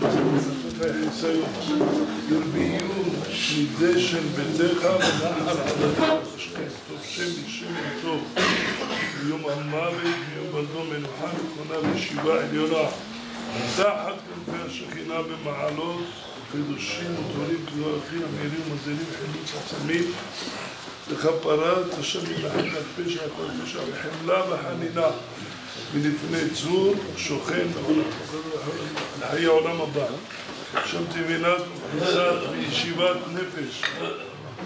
חיסיון, ירביון מדשן ביתך ונחל עדתך השכם, טוב שם בשם טוב, ביום המוות, ביום בלדו מנוחה נכונה וישיבה עליונה, תחת כנפי השכינה במעלות, קדושים וטהורים כזרחים, מהירים ומזלים חילוץ עצמים, לכפרת השם על פשע הכל פשע וחמלה וחנינה מלפני צור שוכן לחיי העולם הבא. שם תבינת ומחיצת וישיבת נפש.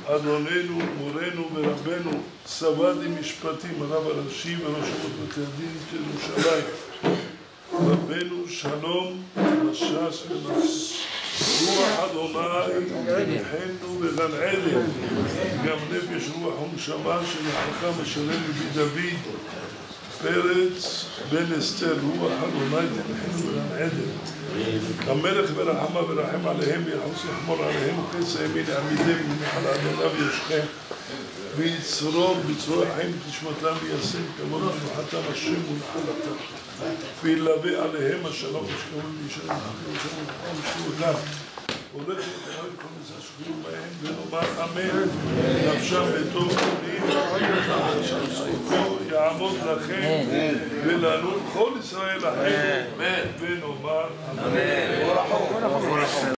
אדוננו, מורנו ורבנו סבדי משפטים הרב הראשי וראש אמות בתי הדין של ירושלים. רבנו שלום מש"ס ונפש. רוח אדוני יחנו בגן עדן. גם נפש רוח ונשמה של החכם השלם מבי דוד פרץ בן אסתר רוח אדוני תנחנו בגן עדן. המלך ברחמה ורחם עליהם ויחוס יחמור עליהם ופסע ימין עמידם ונחל אדוניו ישכם. ויצרור בצרור החיים ותשמתם וישם כמות מנוחתם השם ונחלתם. וילווה עליהם השלום ושכמון וישרים ושכמותם הולך לתאר כל מיני השכויים בהם ונאמר אמן נפשם בטוב פנים יעמוד לכם ולנו כל ישראל לכם ונאמר אמן